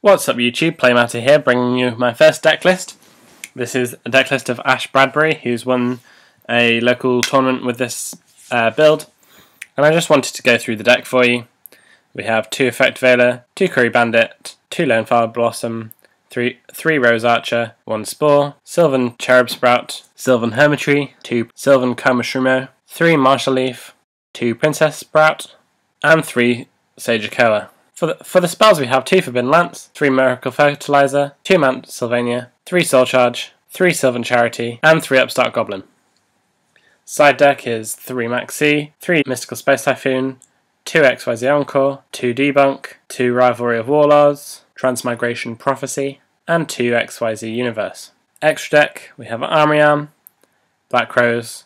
What's up YouTube, Playmatter here, bringing you my first deck list. This is a deck list of Ash Bradbury, who's won a local tournament with this uh, build. And I just wanted to go through the deck for you. We have 2 Effect Veiler, 2 Kuribandit, 2 Lonefire Blossom, three three rose archer, one spore, sylvan cherubsprout, sylvan hermitree, two sylvan komushroomo, three Marshalleaf, two Princessprout, and three Sagequoia. For the, for the spells we have 2 Forbidden Lance, 3 Miracle Fertilizer, 2 Mount Sylvania, 3 Soul Charge, 3 Sylvan Charity, and 3 Upstart Goblin. Side deck is 3 Maxx C, 3 Mystical Space Typhoon, 2 XYZ Encore, 2 Debunk, 2 Rivalry of Warlords, Transmigration Prophecy, and 2 XYZ Universe. Extra deck, we have Armory Black Rose,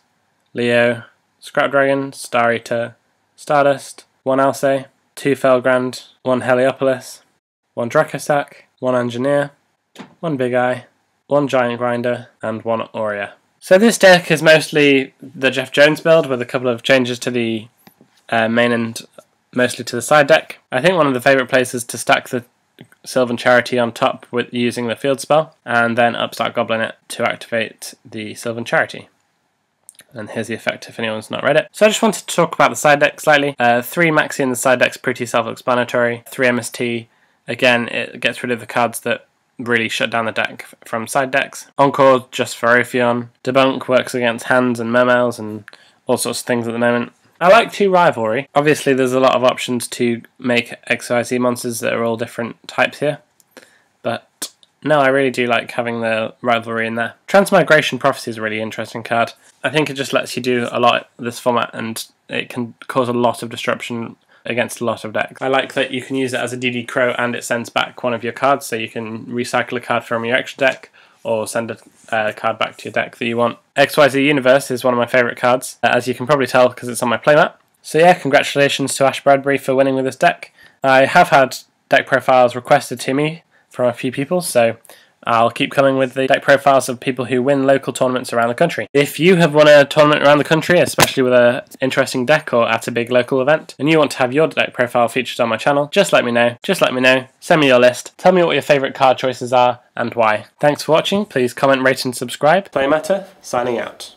Leo, Scrap Dragon, Star Eater, Stardust, 1 Alsei, 2 Felgrand, 1 Heliopolis, 1 Dracossack, 1 Engineer, 1 Big Eye, 1 Giant Grinder, and 1 Aurea. So this deck is mostly the Jeff Jones build with a couple of changes to the uh, main and mostly to the side deck. I think one of the favourite places to stack the Sylvan Charity on top with using the field spell, and then Upstart Goblin it to activate the Sylvan Charity and here's the effect if anyone's not read it. So I just wanted to talk about the side deck slightly. Uh, three Maxx C in the side deck's pretty self-explanatory. Three MST, again, it gets rid of the cards that really shut down the deck from side decks. Encore, just for Ophion. Debunk works against hands and Mermails and all sorts of things at the moment. I like two Rivalry. Obviously, there's a lot of options to make XYZ monsters that are all different types here. But no, I really do like having the rivalry in there. Transmigration Prophecy is a really interesting card. I think it just lets you do a lot this format and it can cause a lot of disruption against a lot of decks. I like that you can use it as a DD Crow and it sends back one of your cards, so you can recycle a card from your extra deck or send a uh, card back to your deck that you want. XYZ Universe is one of my favourite cards, uh, as you can probably tell because it's on my playmat. So yeah, congratulations to Ash Bradbury for winning with this deck. I have had deck profiles requested to me from a few people, so I'll keep coming with the deck profiles of people who win local tournaments around the country. If you have won a tournament around the country, especially with an interesting deck or at a big local event, and you want to have your deck profile featured on my channel, just let me know. Just let me know. Send me your list. Tell me what your favourite card choices are and why. Thanks for watching. Please comment, rate and subscribe. Playmatter, signing out.